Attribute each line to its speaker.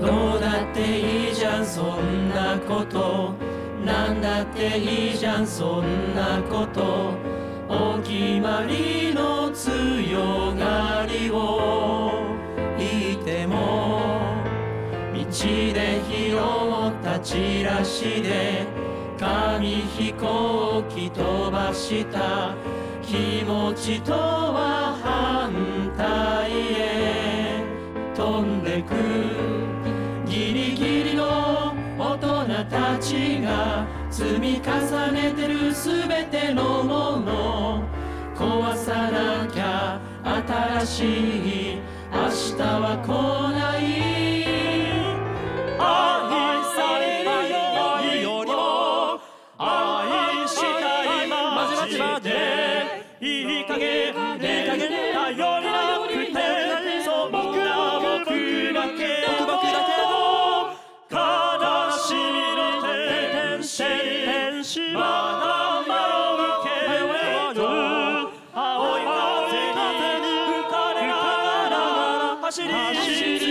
Speaker 1: どうだっていいじゃんそんなこと。なんだっていいじゃんそんなこと。お決まりの強がりを。言っても道で拾ったチラシで紙飛行機飛ばした。気持ちとは反対へ。飛んでくたちが積み重ねてるすべてのもの壊さなきゃ新しい明日は来ない。愛されるよりも。愛したいまでいい加減いい加減。是他是